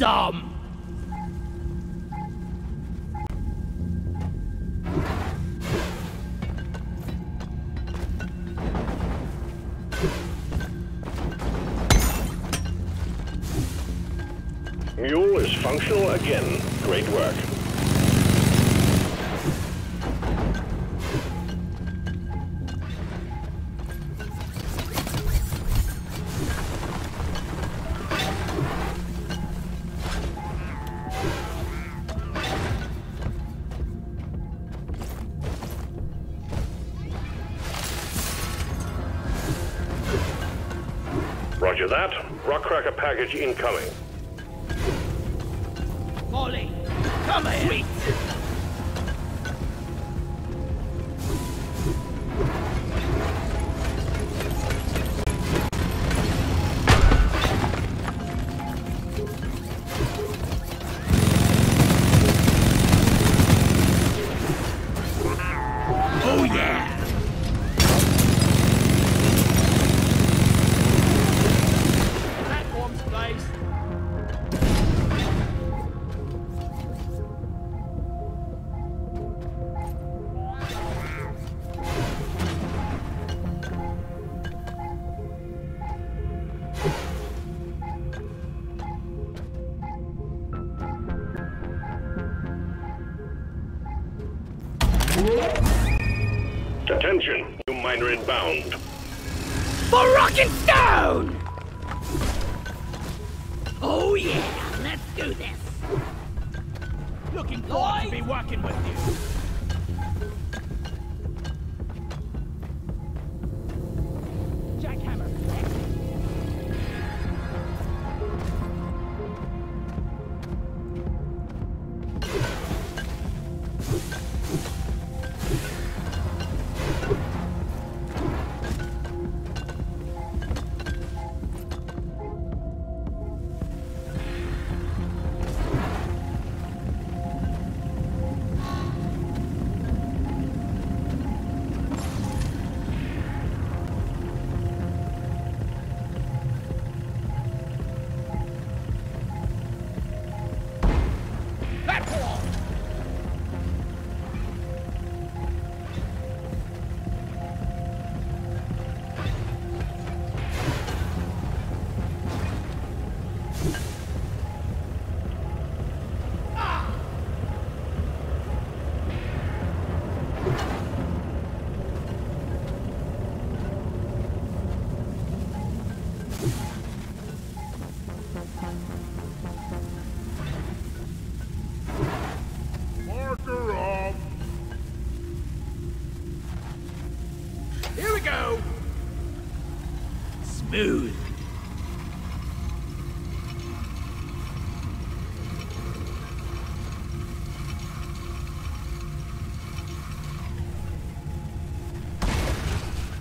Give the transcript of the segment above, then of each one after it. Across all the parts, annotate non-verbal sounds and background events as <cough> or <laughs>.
some! Mule is functional again. Great work. Incoming.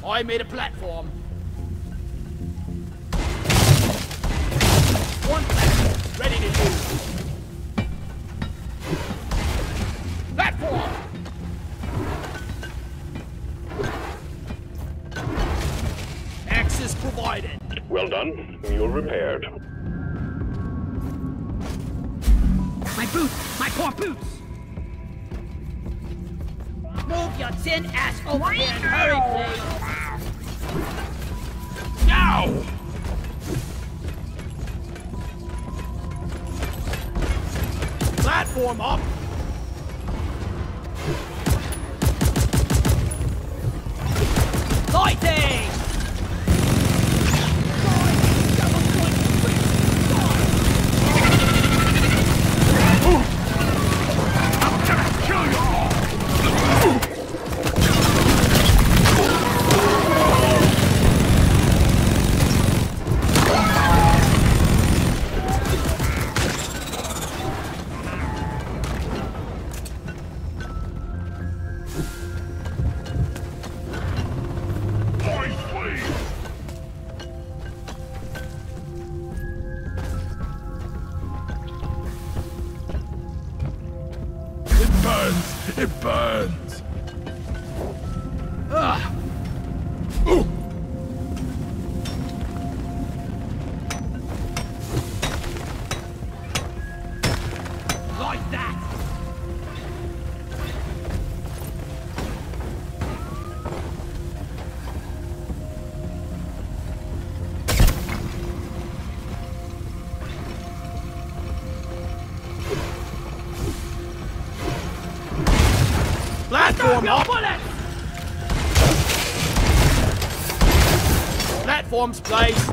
I made a platform. Platforms placed!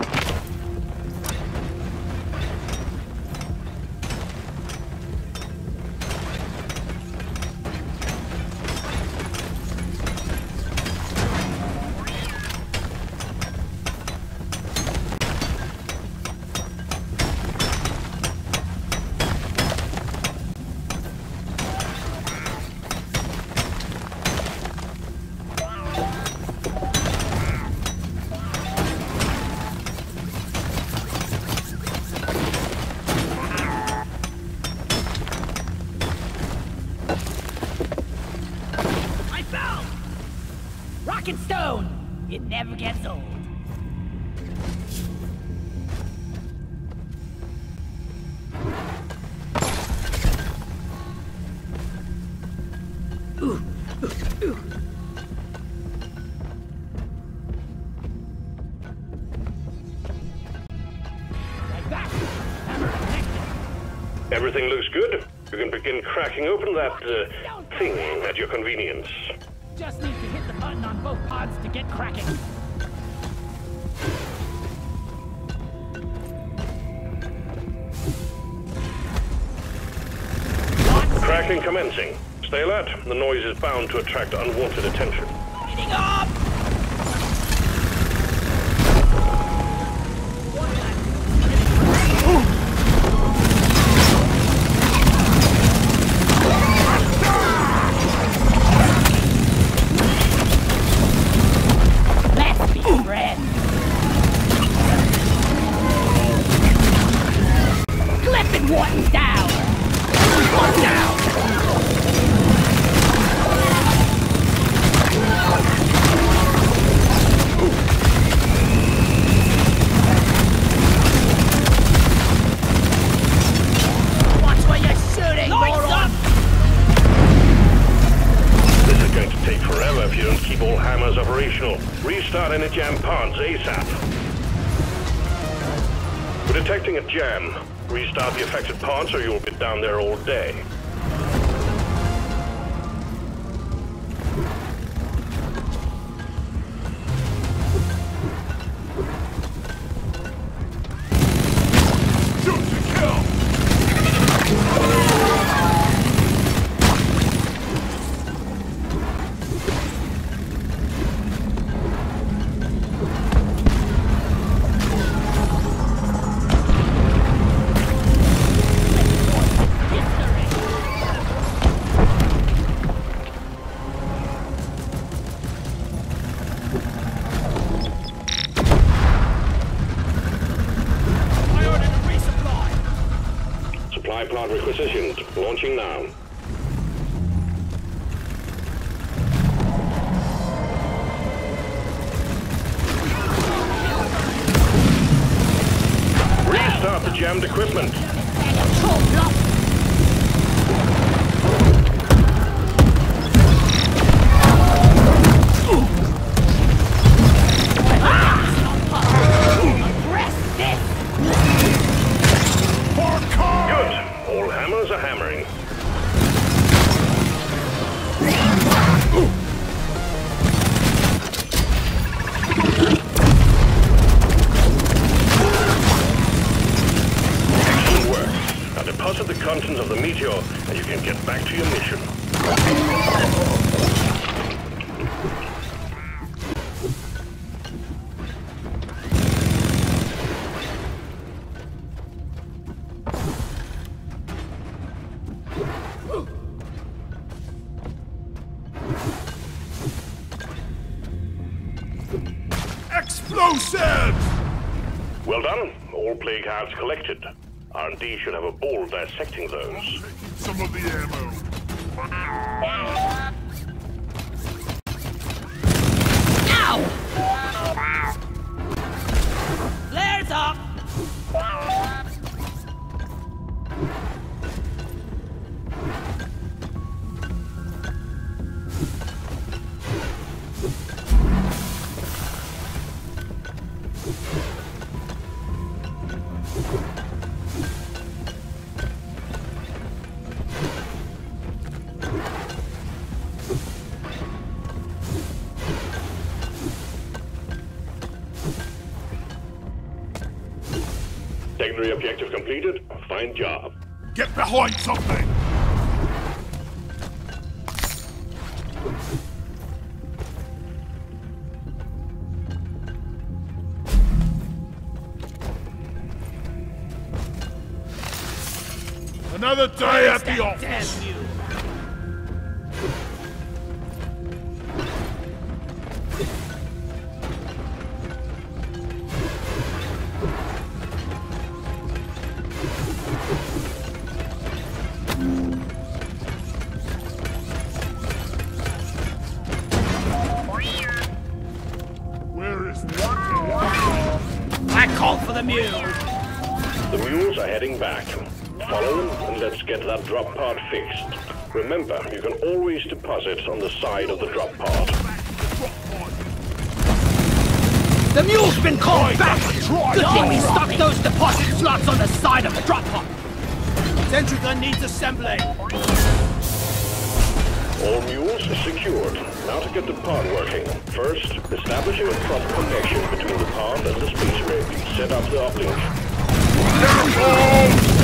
Everything looks good. You can begin cracking open that uh, thing at your convenience. Just need to hit the button on both pods to get cracking. Cracking commencing. Stay alert. The noise is bound to attract unwanted attention. Done. All plague cards collected. R&D should have a ball dissecting those. Taking some of the ammo. Ow! Flares up! Fine job. Get behind something! Another day at the office! side of the drop pod. The mule's been called back! Good thing we stuck those deposit slots on the side of the drop pod! Sentry gun needs assembly! All mules secured. Now to get the pod working. First, establish a proper connection between the pod and the space rig. Set up the uplink. Careful!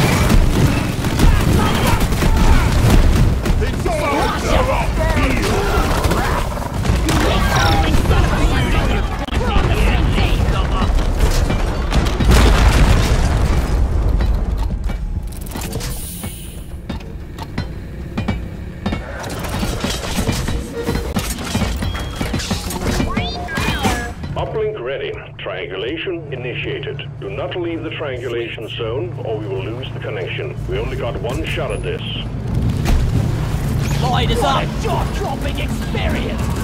Triangulation initiated. Do not leave the triangulation zone or we will lose the connection. We only got one shot at this. Light is up! jaw-dropping experience!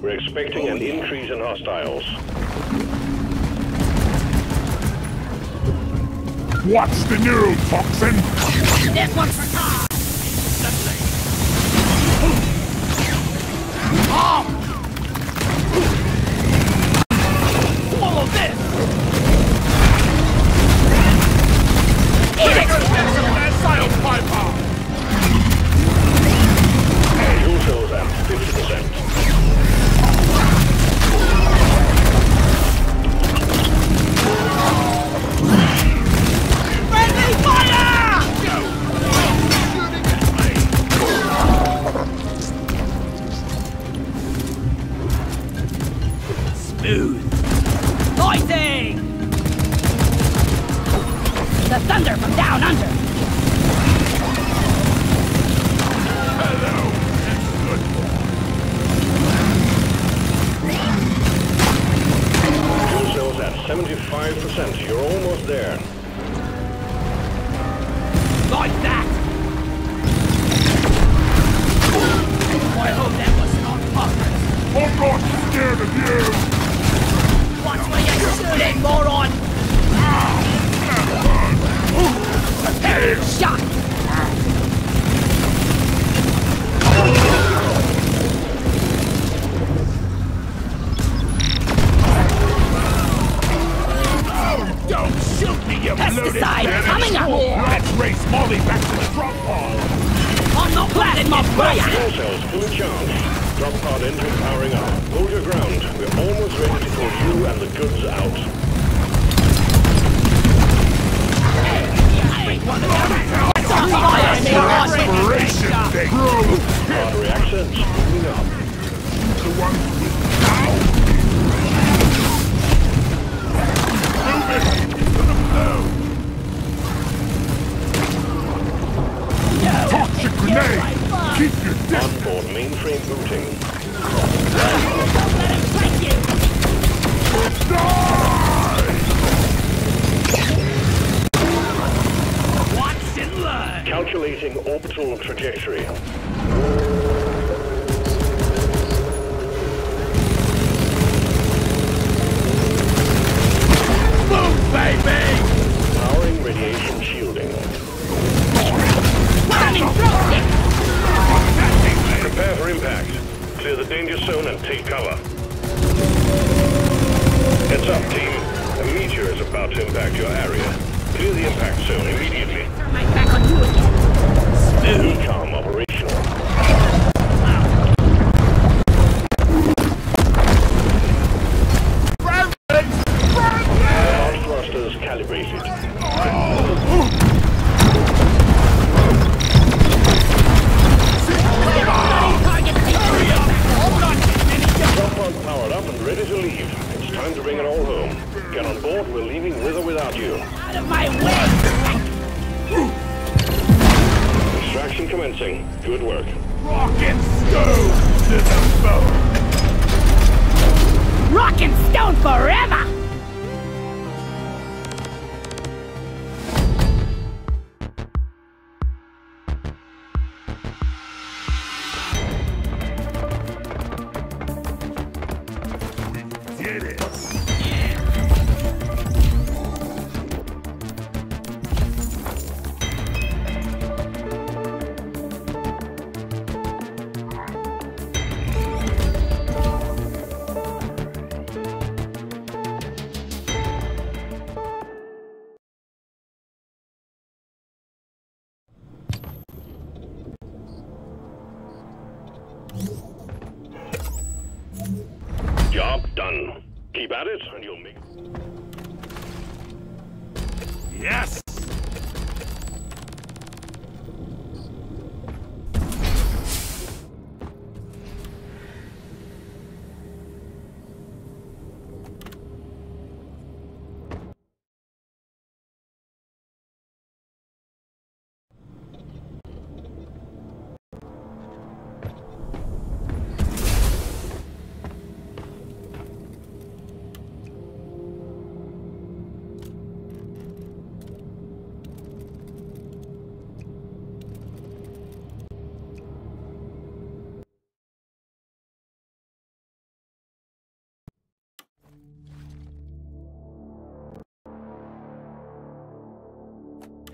We're expecting an increase in hostiles. Watch the neurotoxin! That one's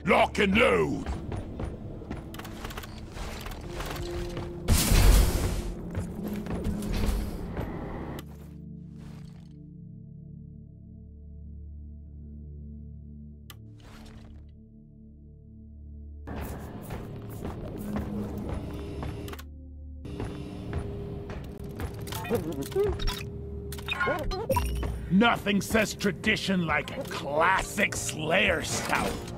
Lock and load! Nothing says tradition like a classic Slayer stout.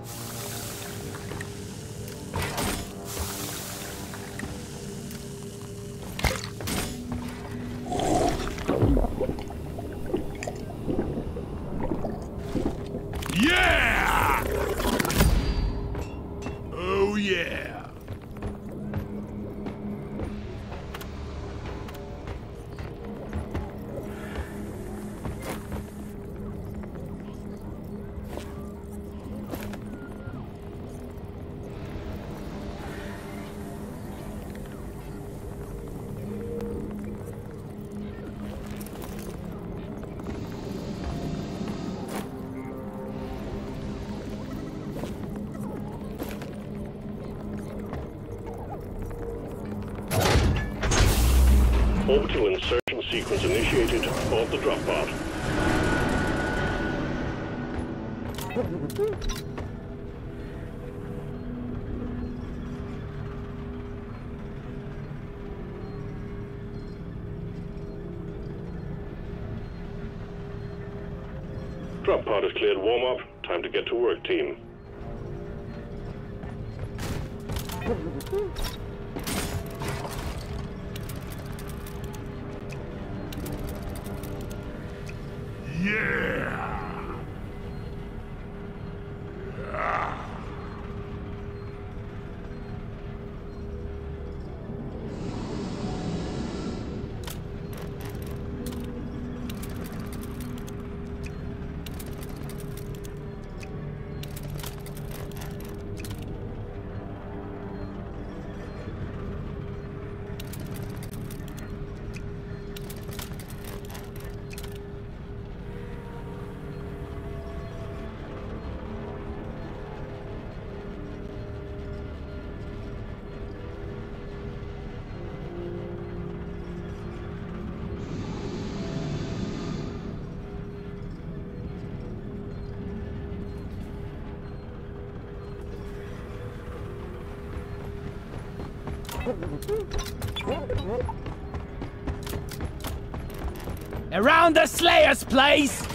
Yeah! Around the Slayer's place!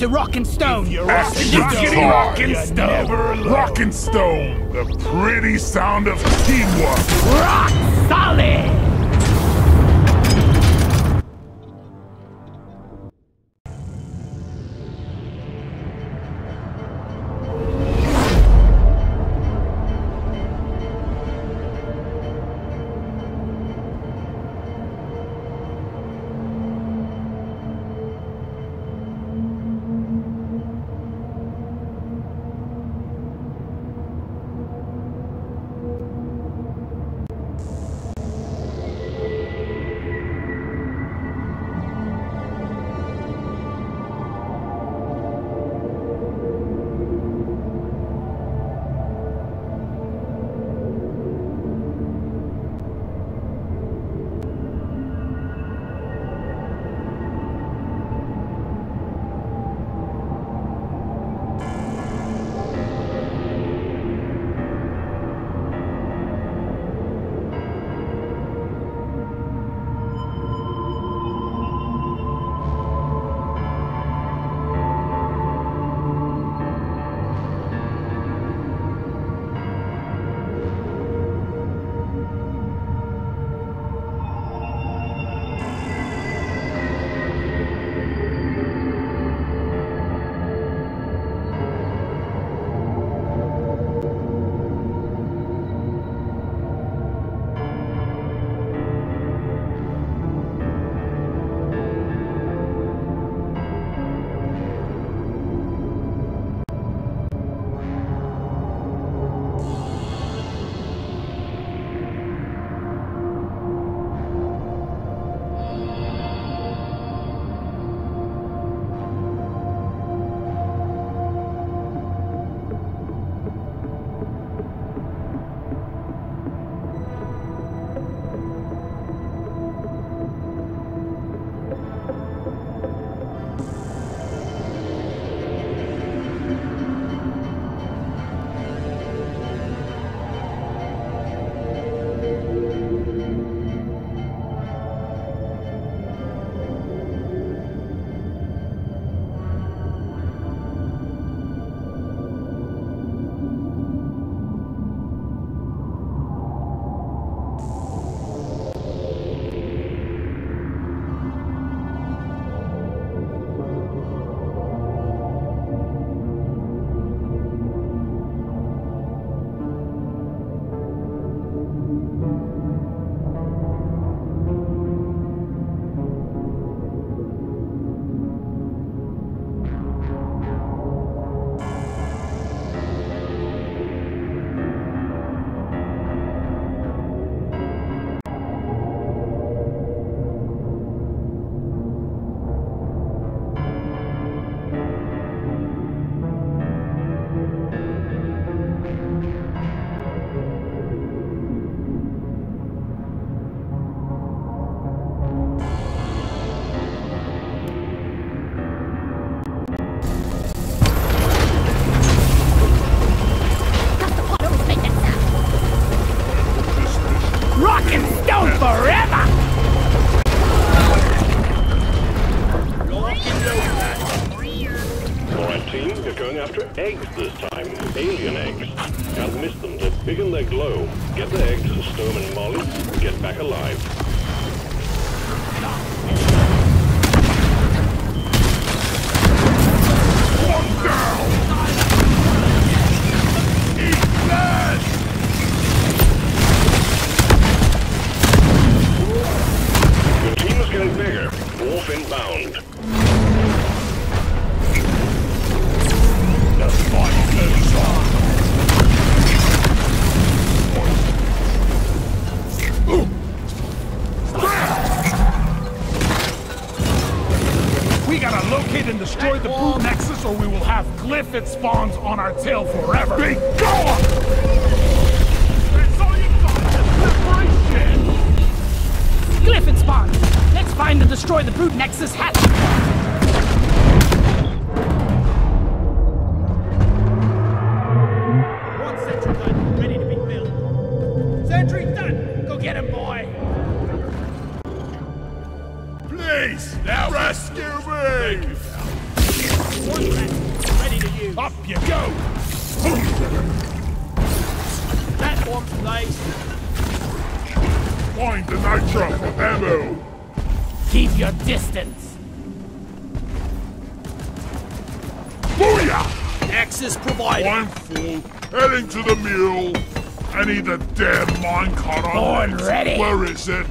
To rock and stone, You're Rock rockin' and Never Rockin' Stone, the pretty sound of teamwork. Rock solid! if it spawns on our tail forever. Be gone! That's all you got is separation! Glyphid spawn! Let's find and destroy the brood Nexus hatch! Up you go! That Platform's nice. Find the Nitra for ammo! Keep your distance! Booyah! Access provided. One fool, heading to the mule. I need the damn minecart on Born ready. Where is it?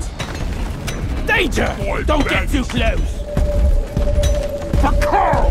Danger! Boy, Don't get too close! For Karl!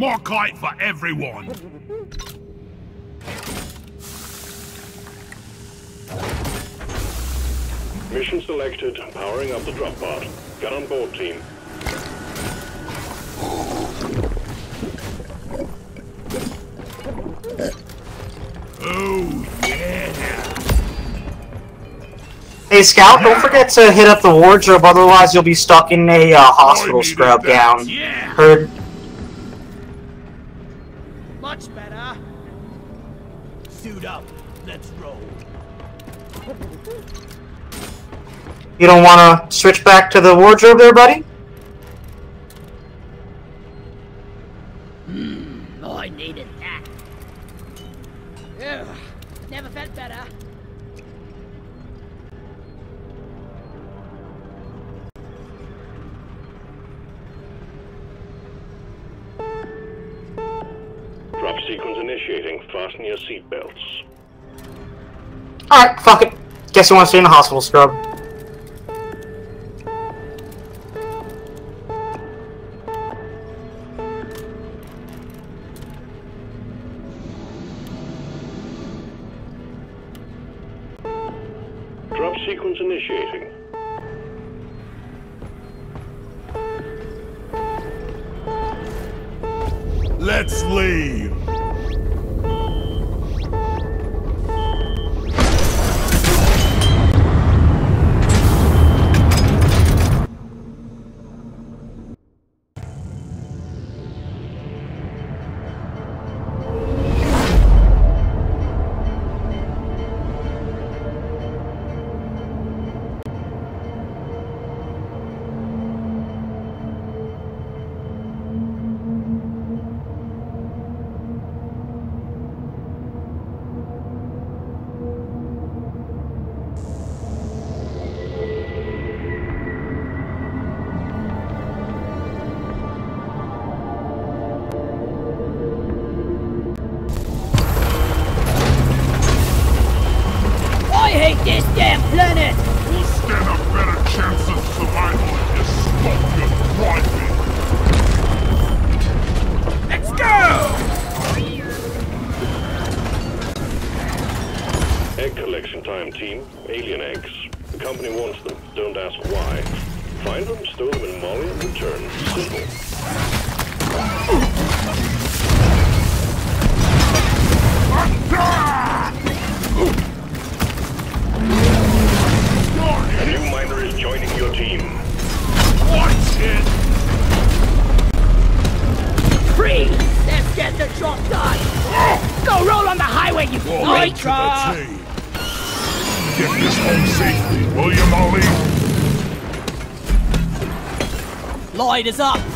Dark Morkite for everyone! Mission selected. Powering up the drop pod. Get on board, team. Oh, yeah! Hey, Scout, don't forget to hit up the wardrobe, otherwise you'll be stuck in a uh, hospital scrub gown. Yeah! Heard. You don't want to switch back to the wardrobe there, buddy? Hmm, oh, I needed that. Ugh, never felt better. Drop sequence initiating. Fasten your seatbelts. Alright, fuck it. Guess you want to stay in the hospital scrub. Lloyd is up!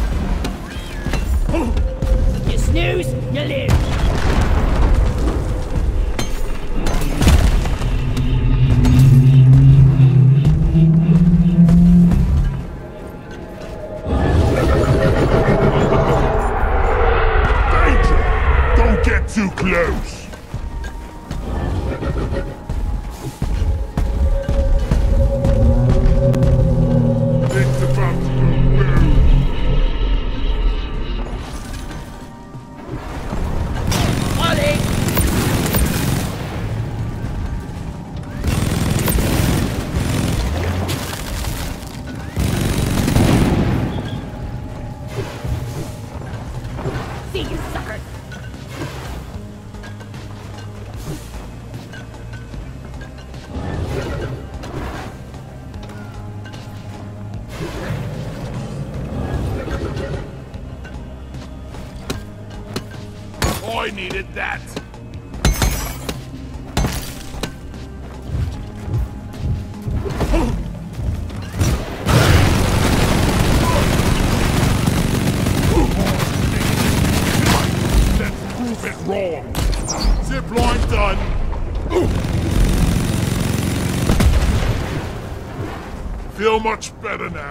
Better now?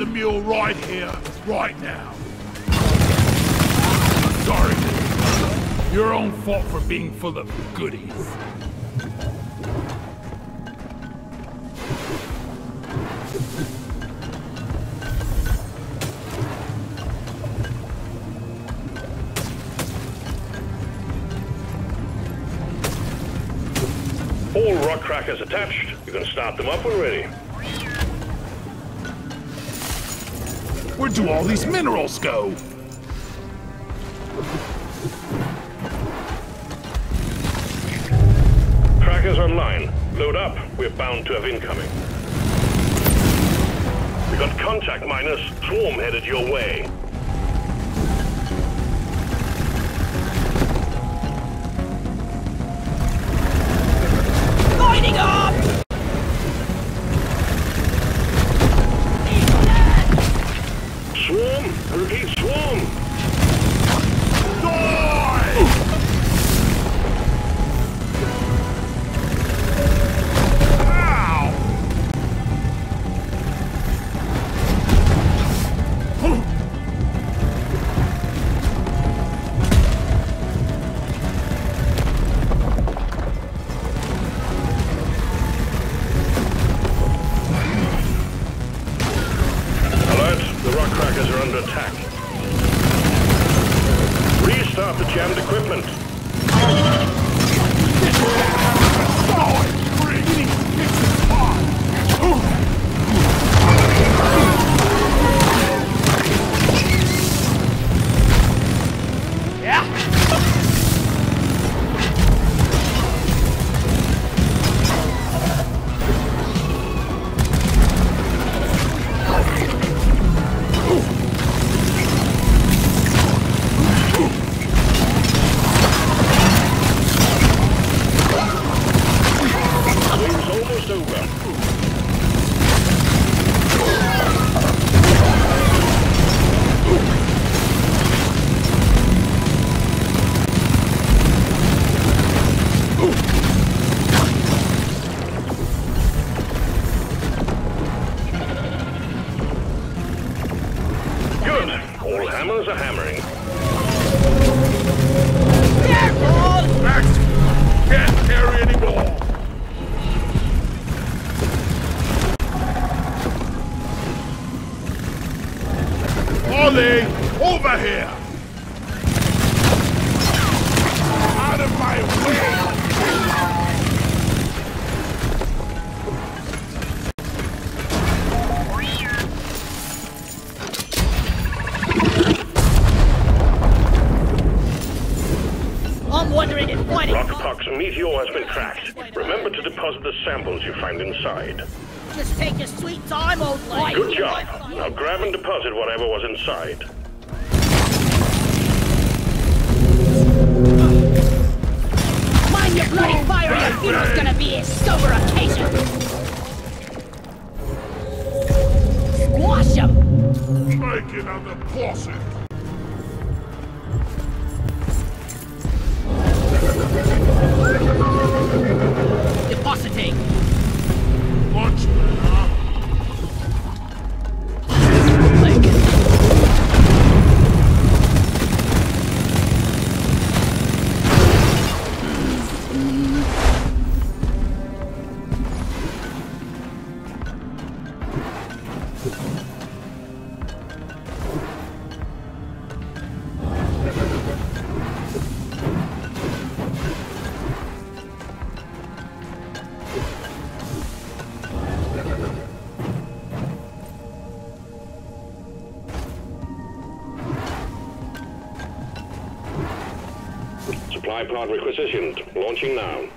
The mule right here, right now. Sorry. Your own fault for being full of goodies. All rock crackers attached. You can start them up when ready. Where do all these minerals go? Trackers online. Load up. We're bound to have incoming. We got contact miners. Swarm headed your way. Lighting up! velocity! Launch requisitioned. Launching now.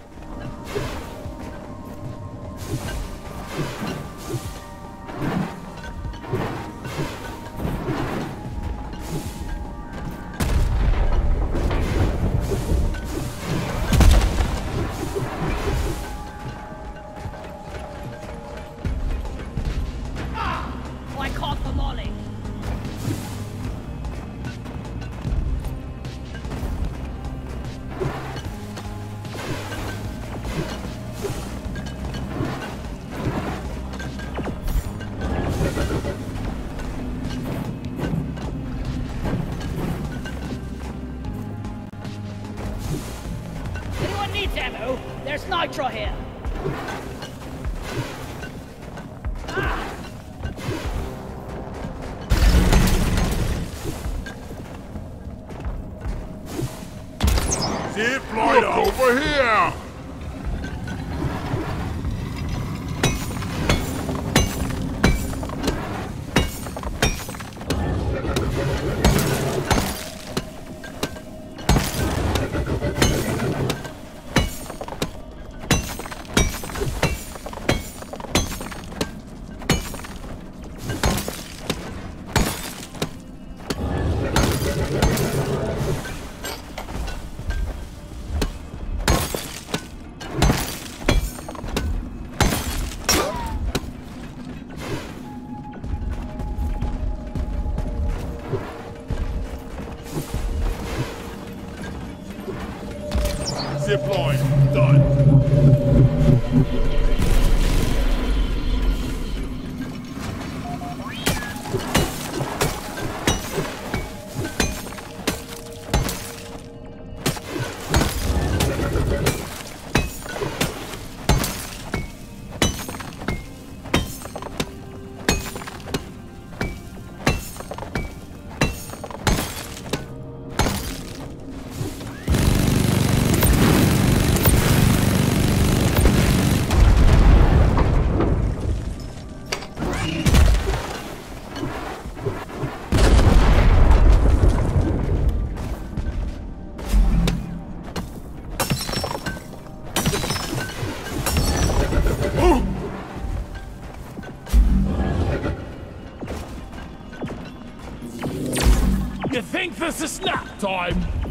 You think this is nap time?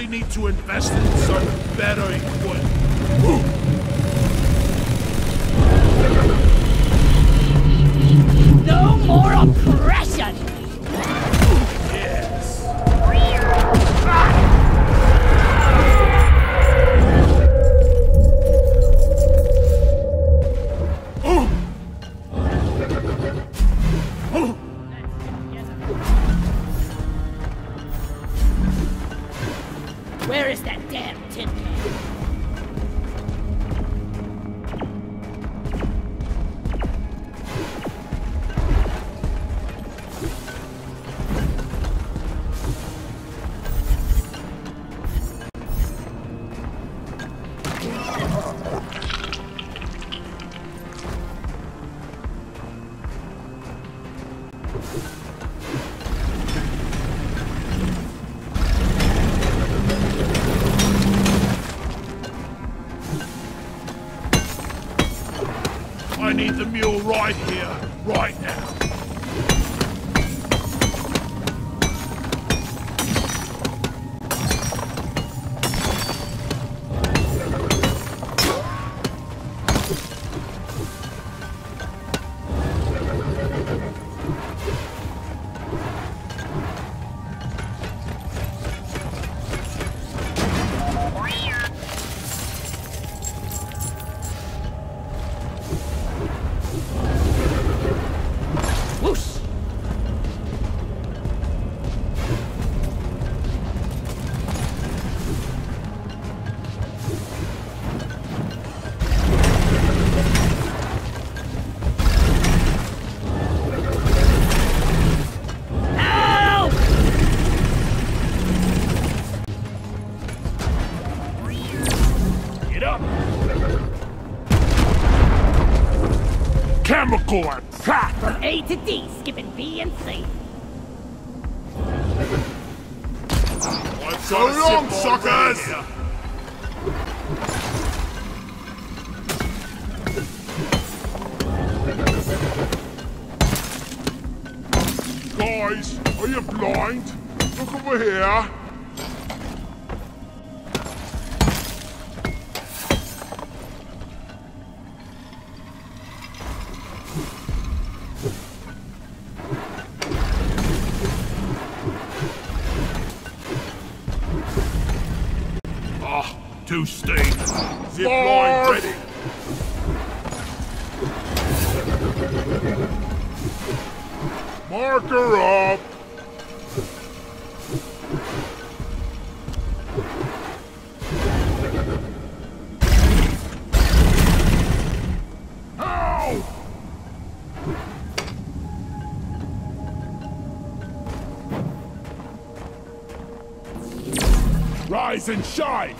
really need to invest in to D, skipping B and C. What's so long, suckers! shy!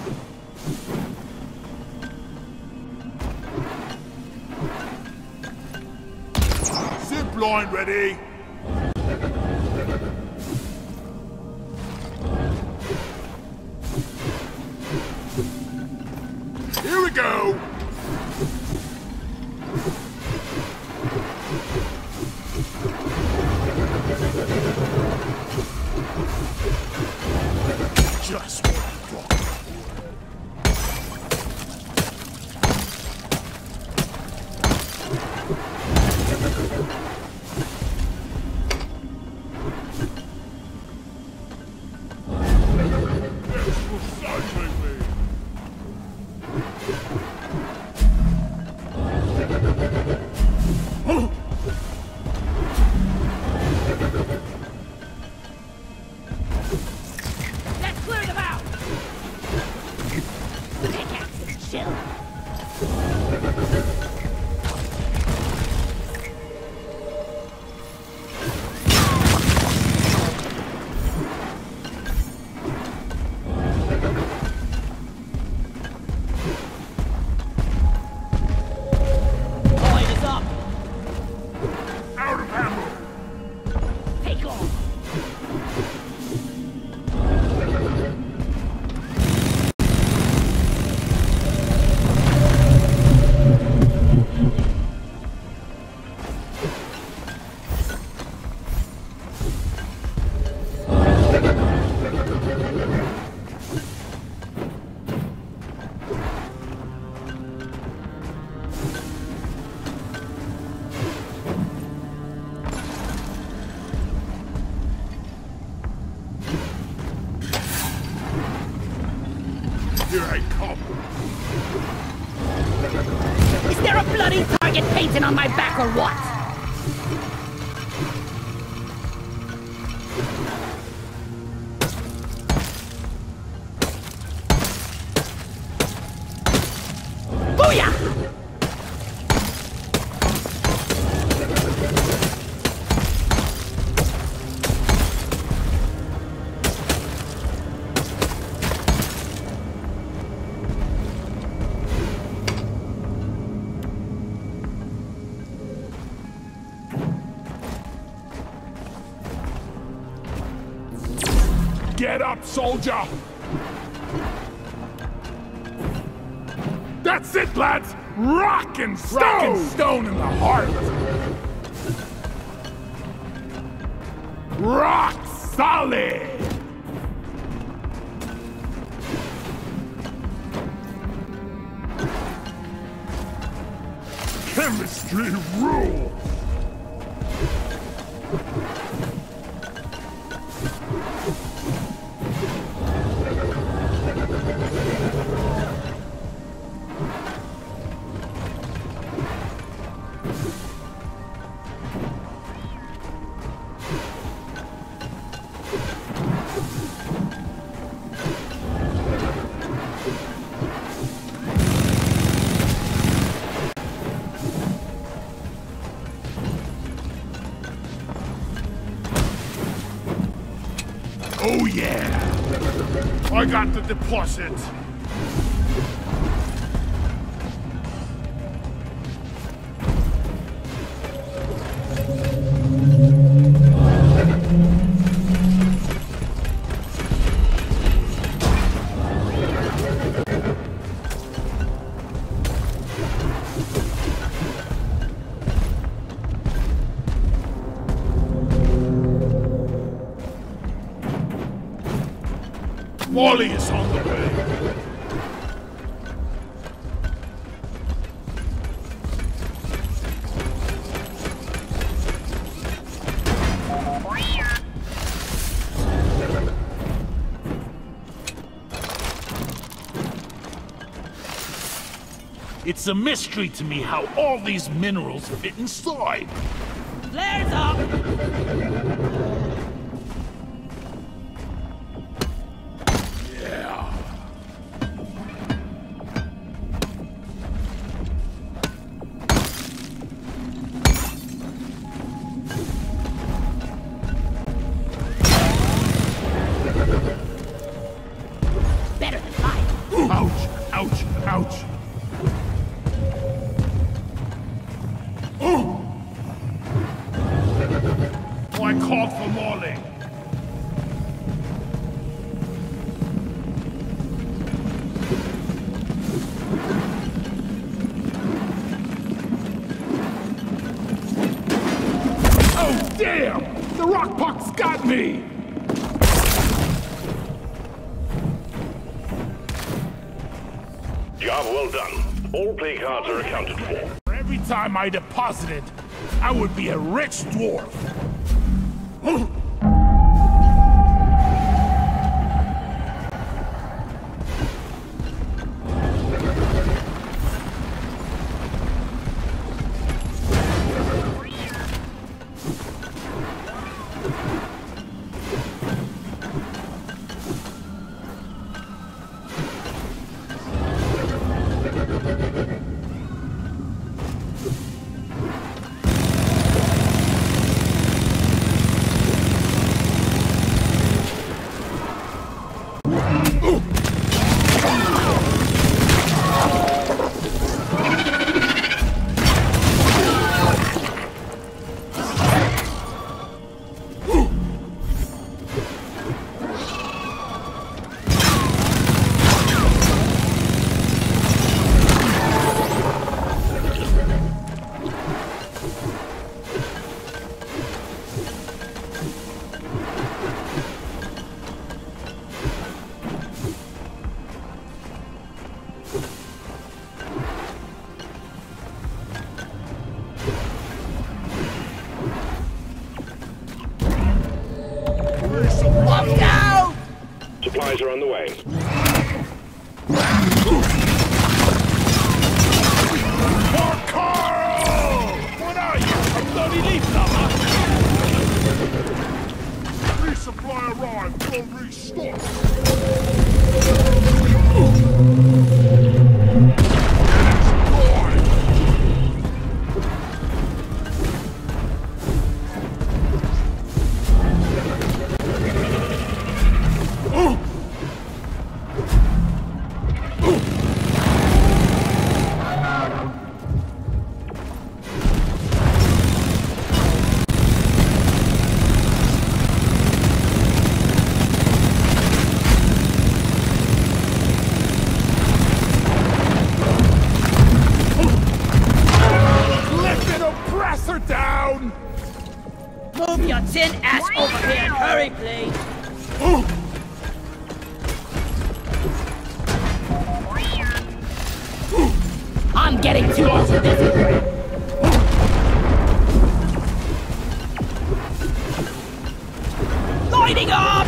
Soldier! That's it, lads! Rock and stone! Rock and stone in the heart! Rock solid! Deposit! Wally a mystery to me how all these minerals fit inside. Flares up! Time I deposited, I would be a rich dwarf. <laughs> Up!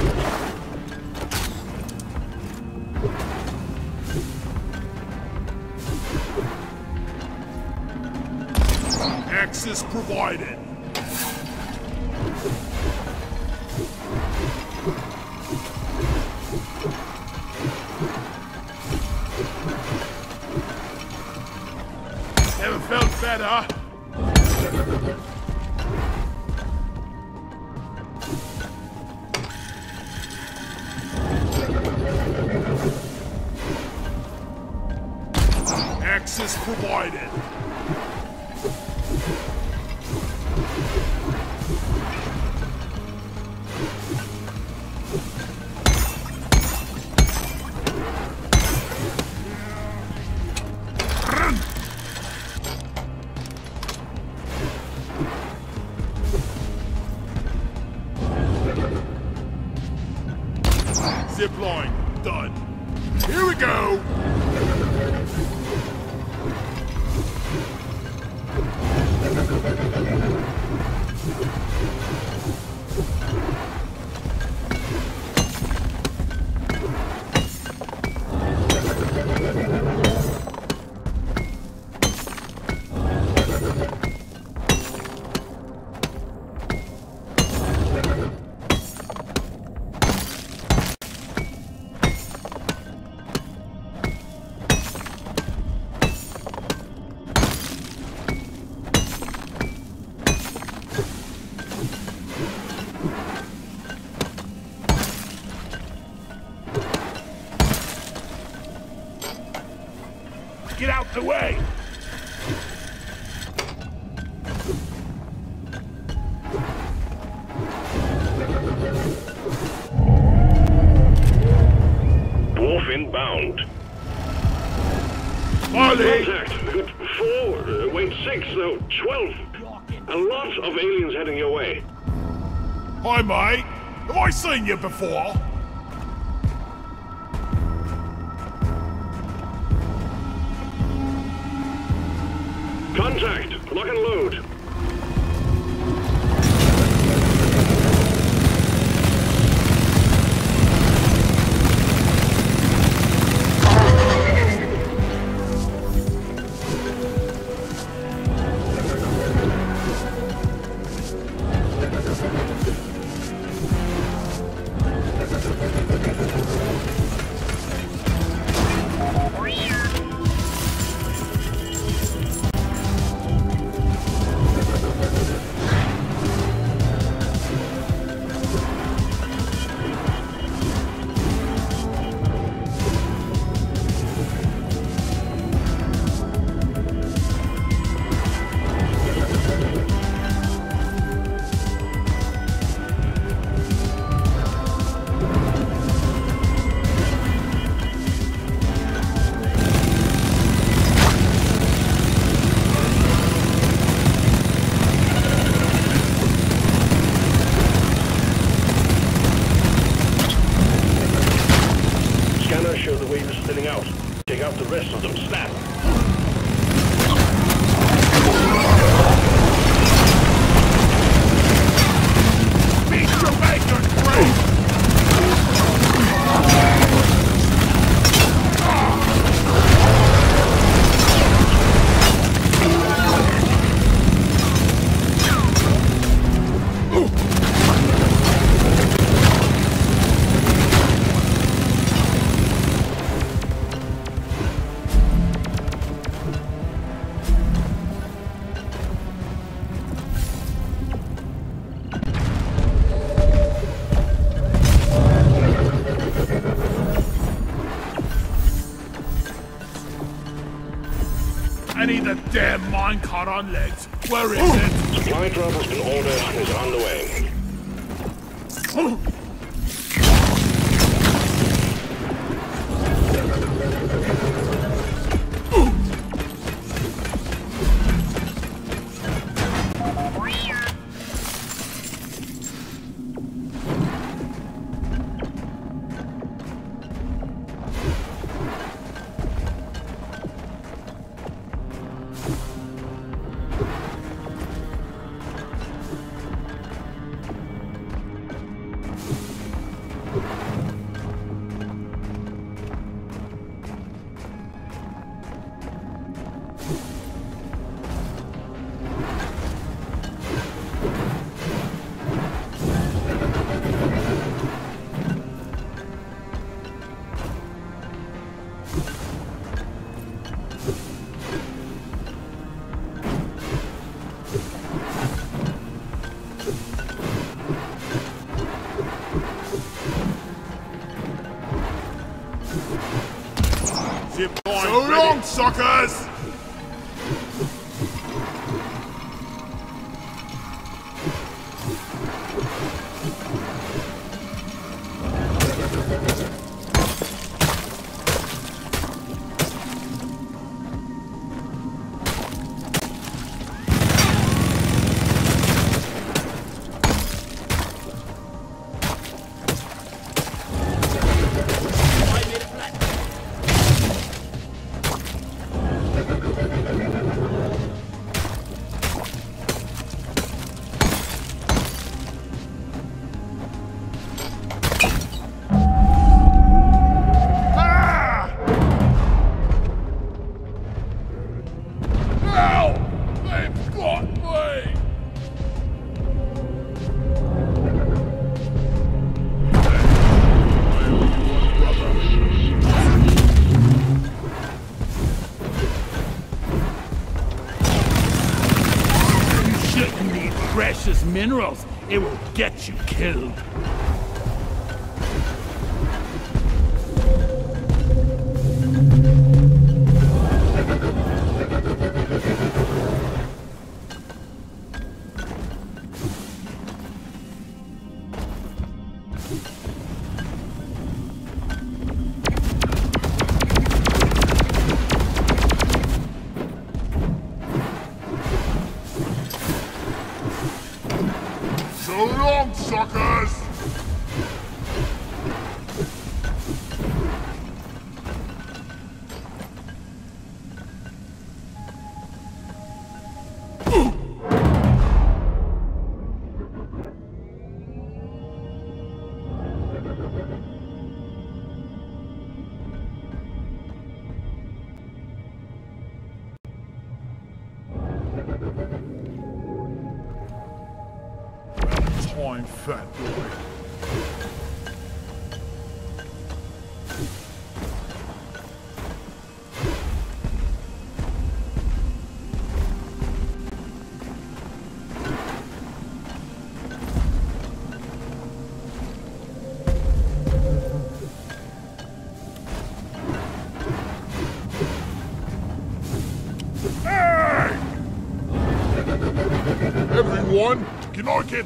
Access provided. Seen minerals. It will get you killed.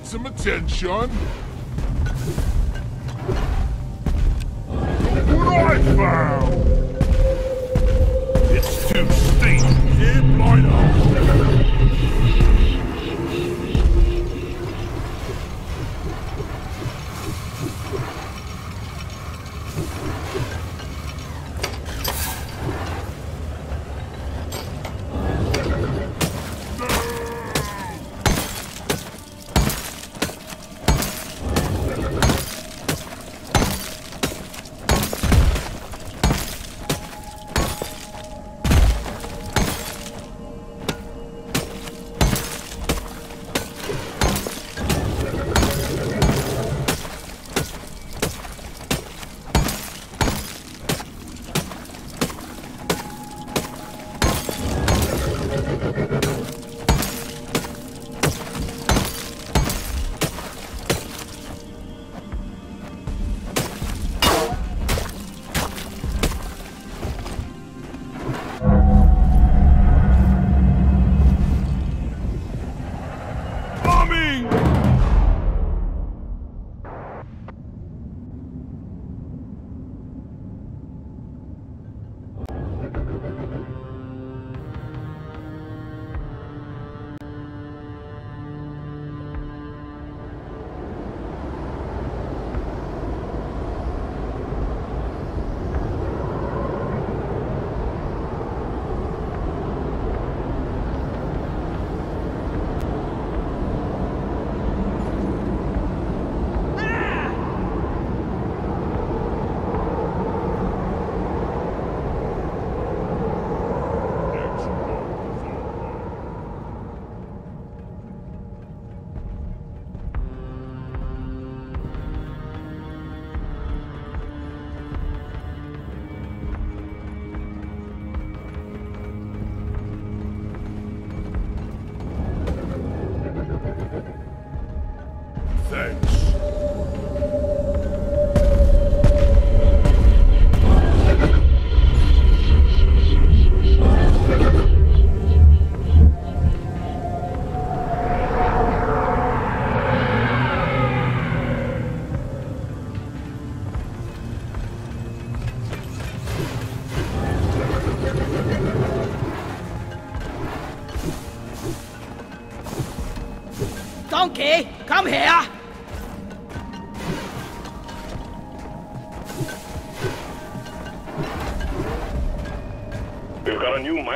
Some attention?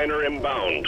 Miner inbound.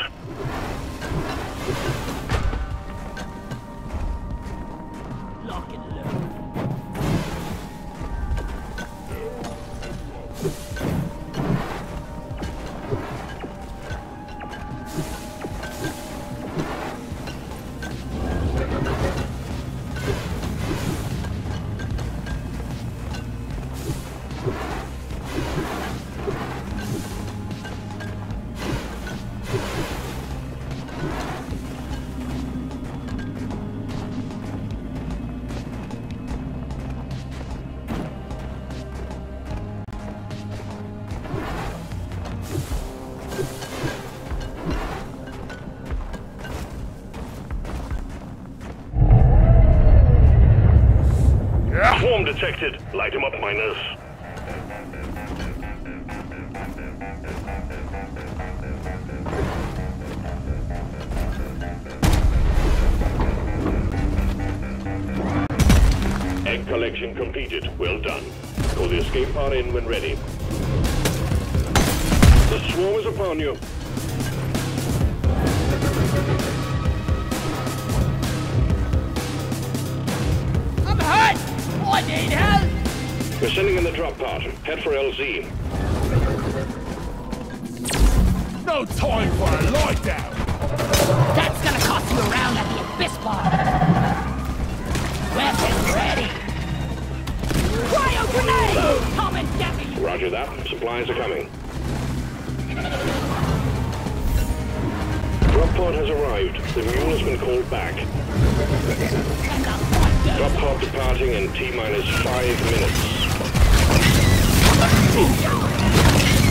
departing in T-minus five minutes.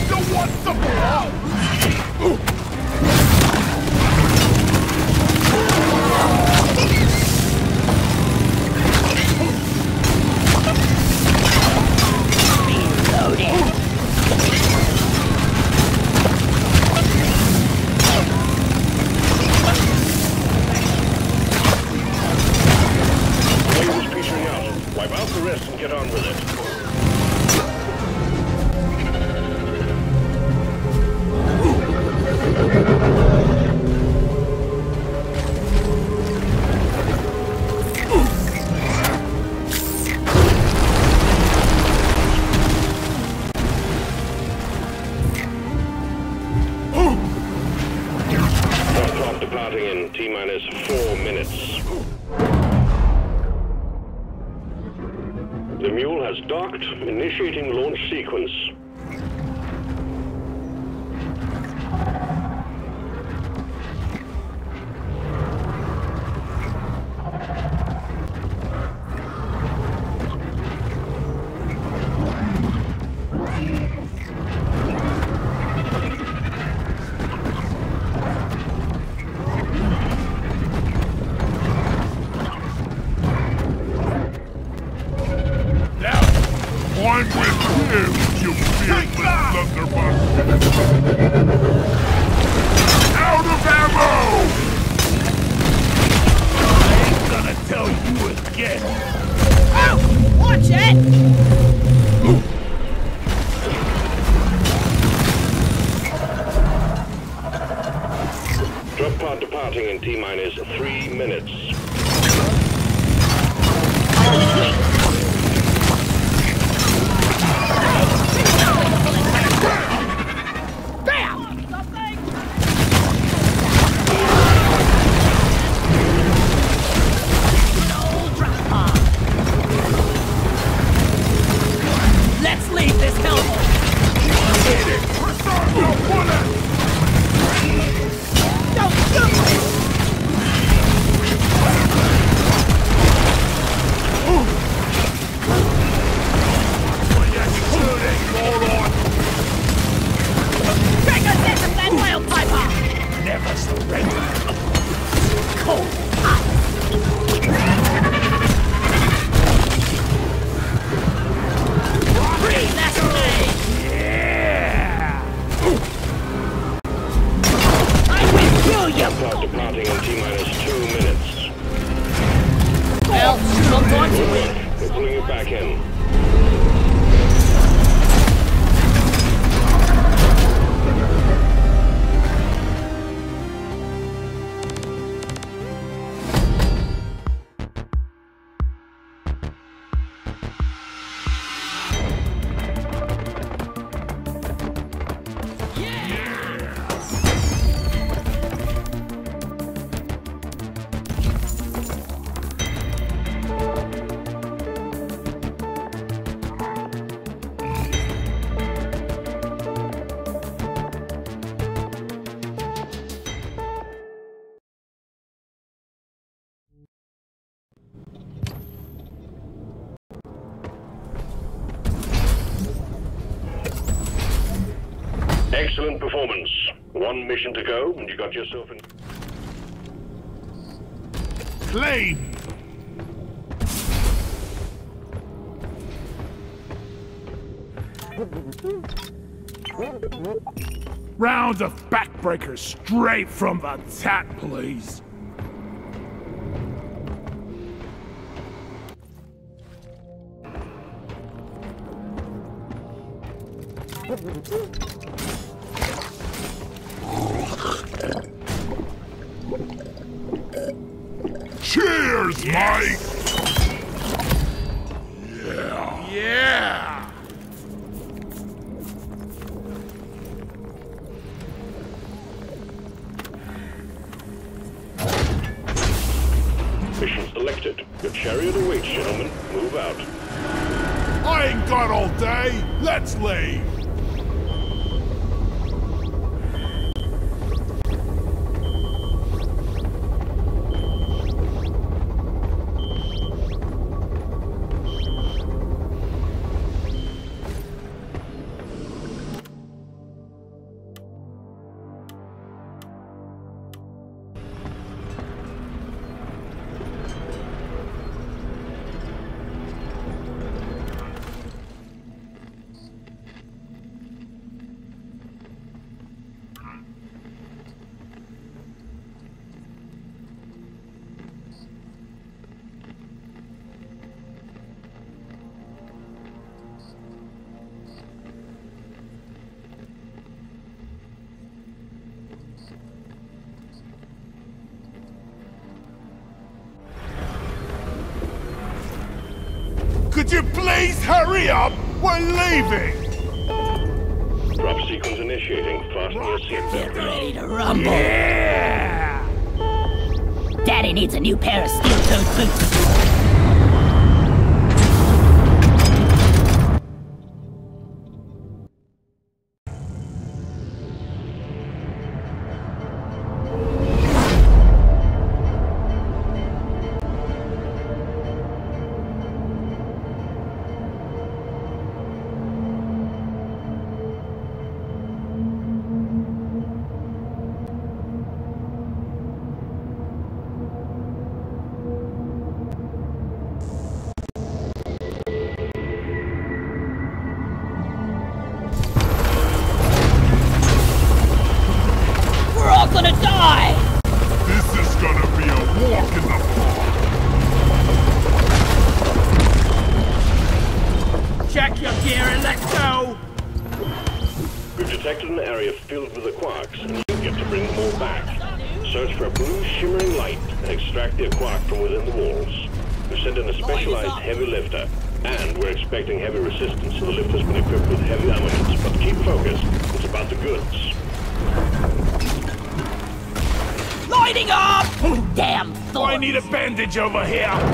Don't want the blow! Excellent performance. One mission to go, and you got yourself in... Claim! Rounds of backbreakers straight from the tap, please. over here!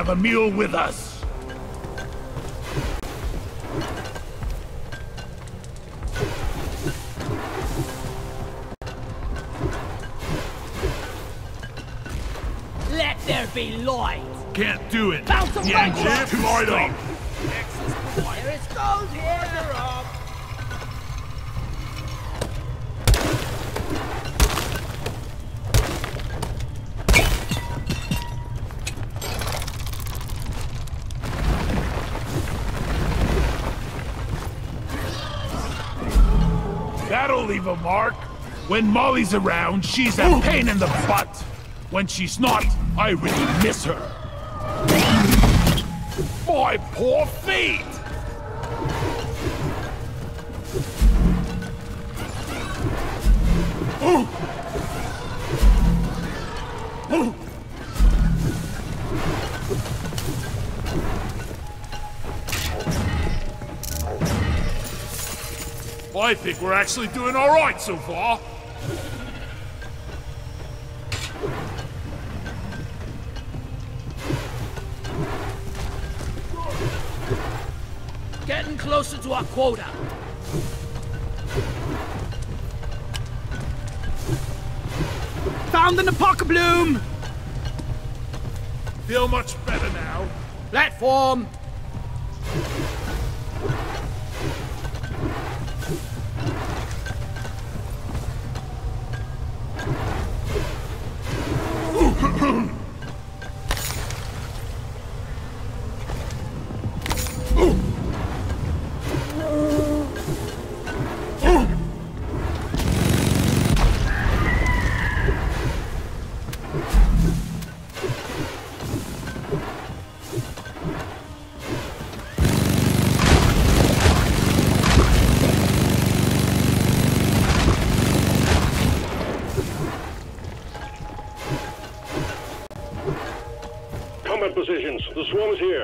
Have a mule with us! When Molly's around, she's a pain in the butt. When she's not, I really miss her. My poor feet! I think we're actually doing all right so far. Closer to our quota. Found an apoca bloom! Feel much better now. Platform! Swarm is here.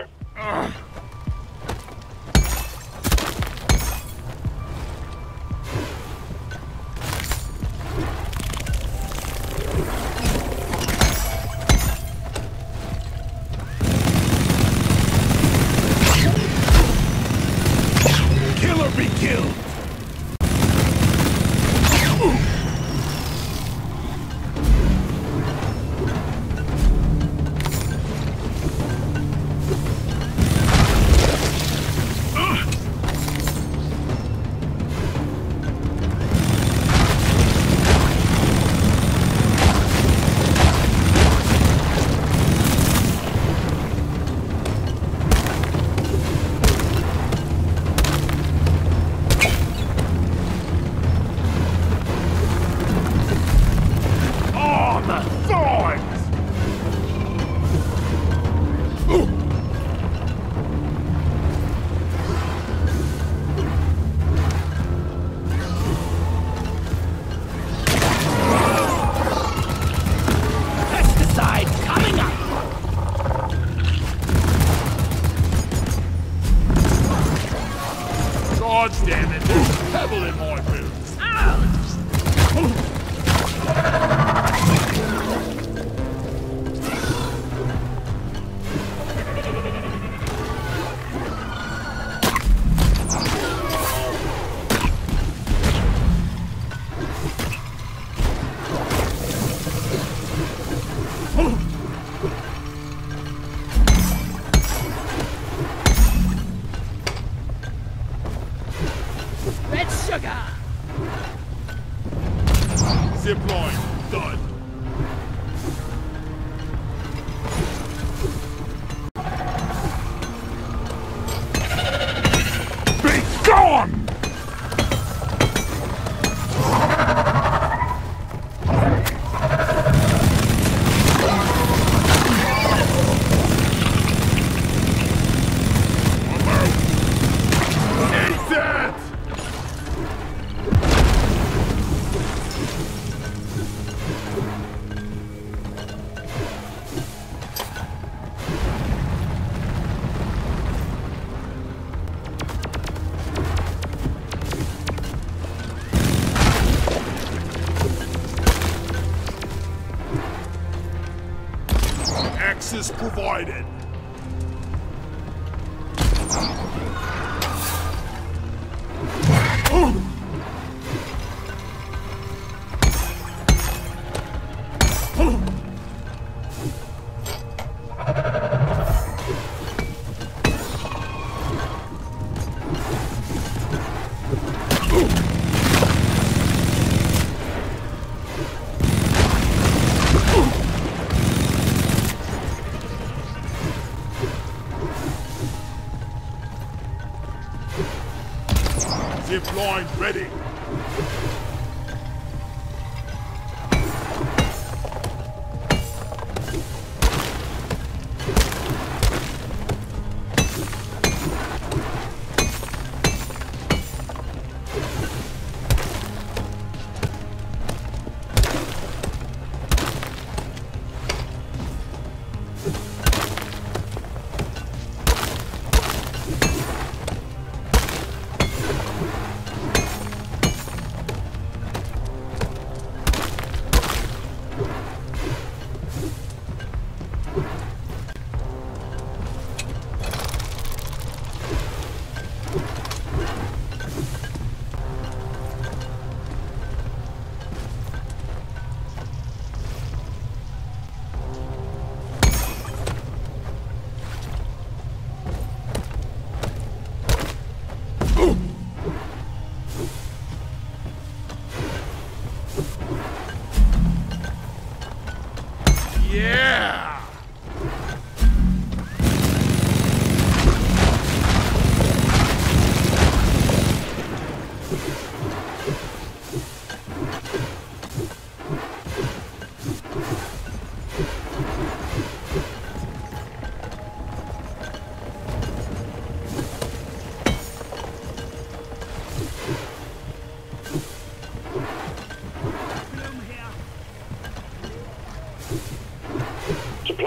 Done.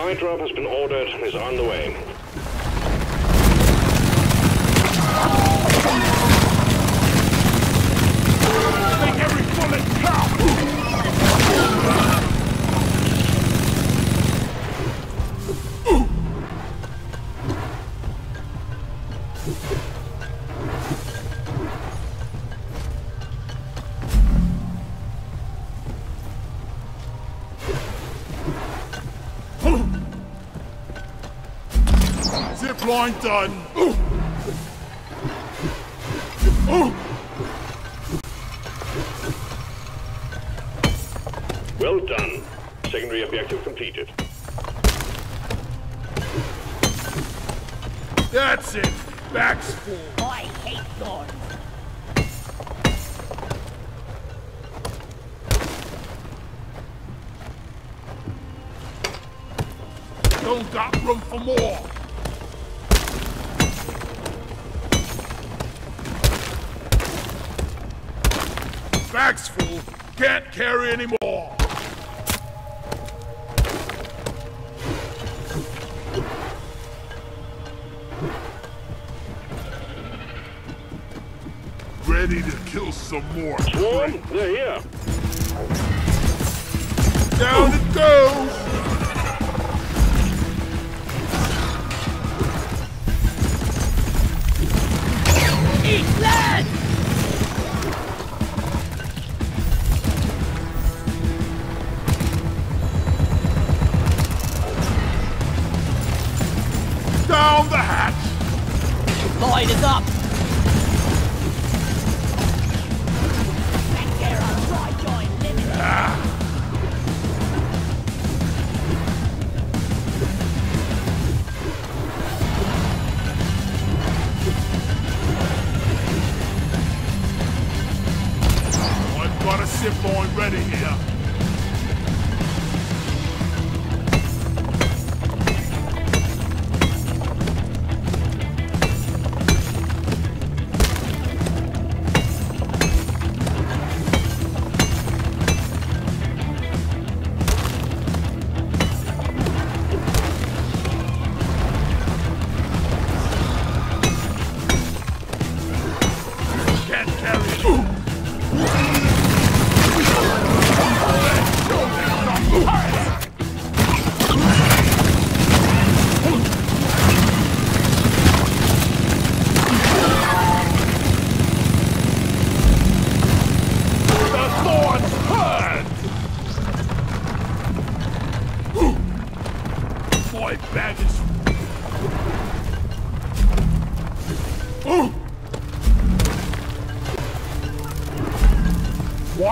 airdrop has been ordered and is on the way. done.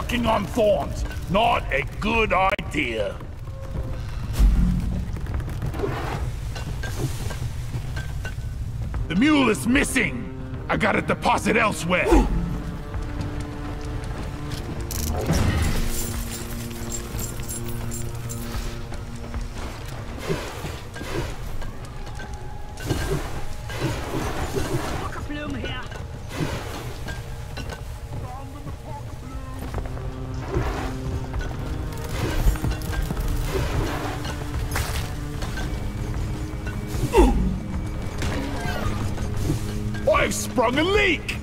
On thorns, not a good idea. The mule is missing. I got a deposit elsewhere. Sprung a leak!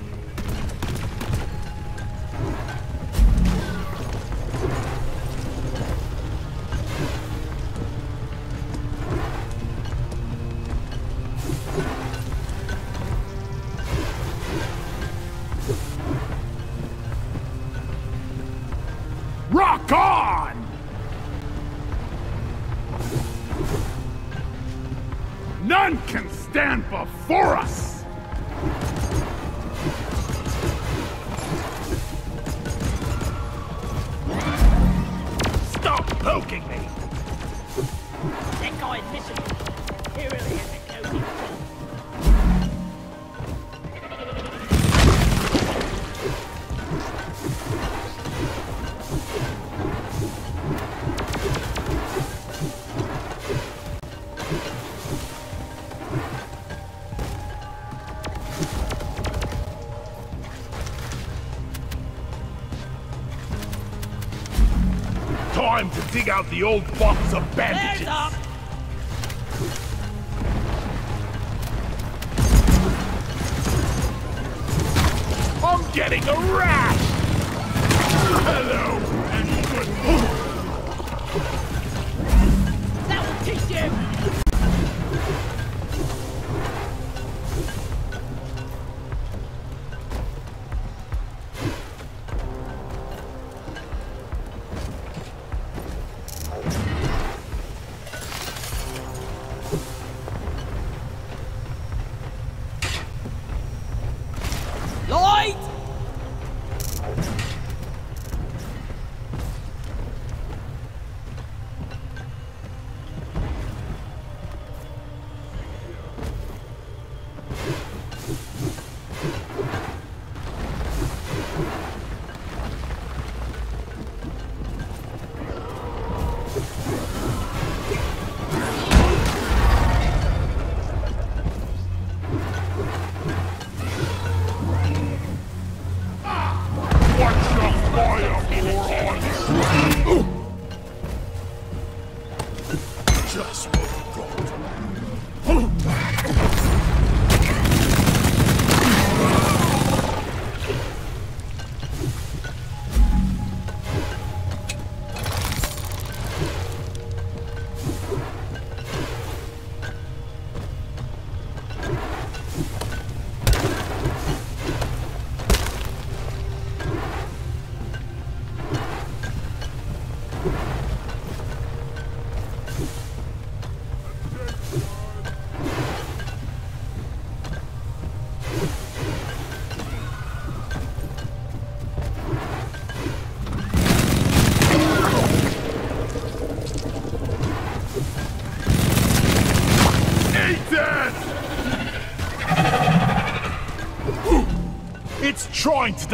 Out the old box of bandages!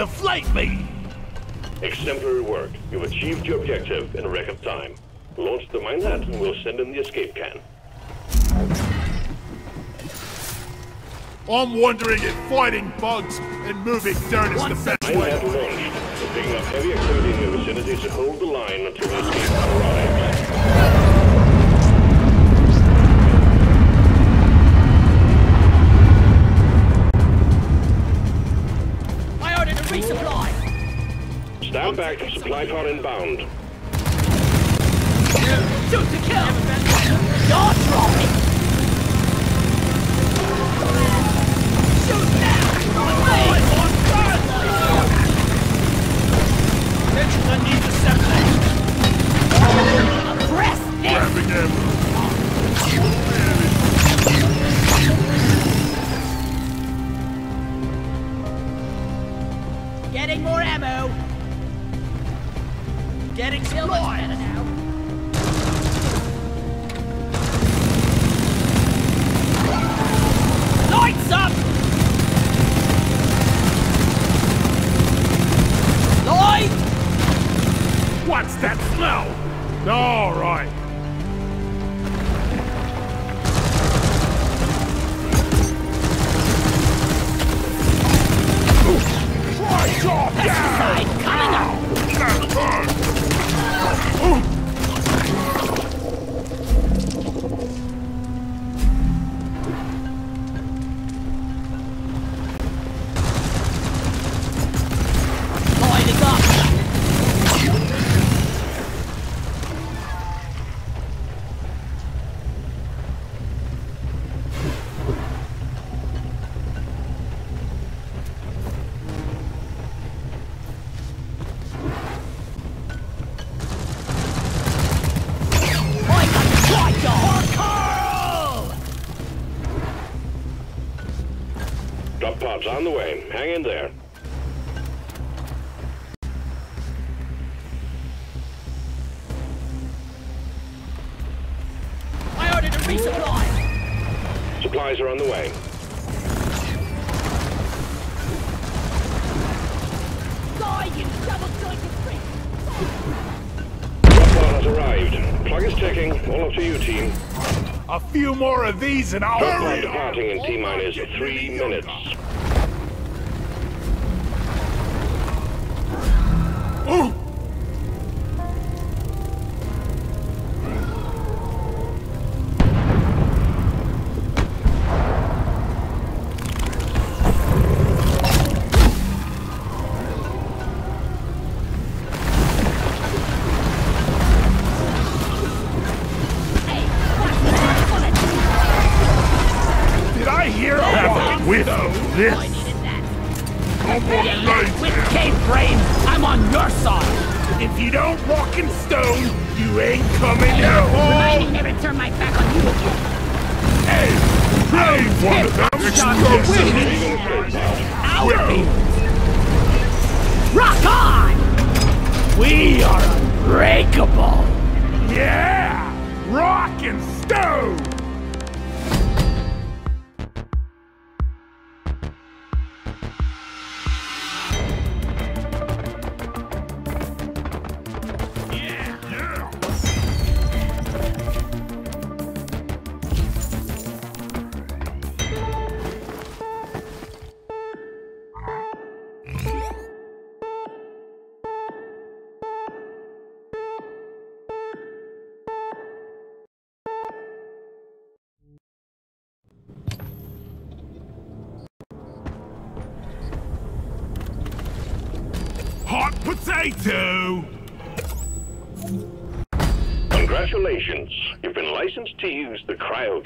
Deflate me! Exemplary work. You've achieved your objective in a record time. Launch the Minehead and we'll send in the escape can. I'm wondering if fighting bugs and moving dirt is the best Mine way. hat launched. We're picking up heavy activity in your vicinity, so hold the line until the escape can. Stand. Supply pod inbound. Shoot to kill. job's on the way. Hang in there. I ordered a resupply! Supplies are on the way. Double-jointed prick! Drop has arrived. Plug is ticking. All up to you, team. A few more of these and I'll... Hurry! Departing in T-minus three minutes.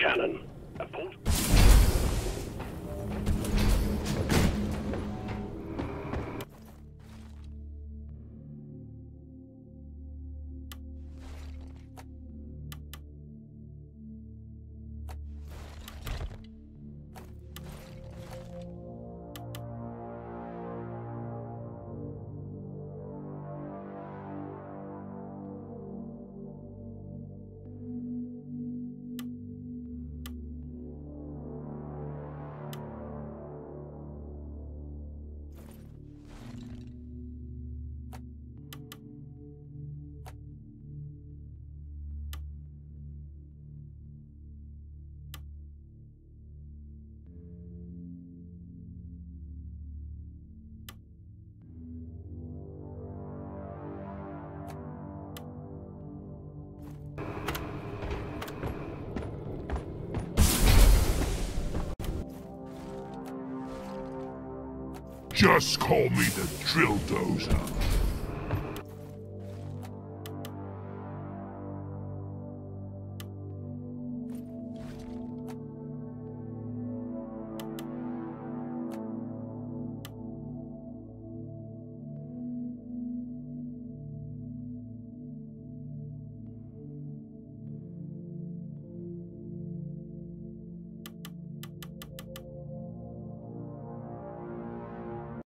cannon. Just call me the Drill Dozer.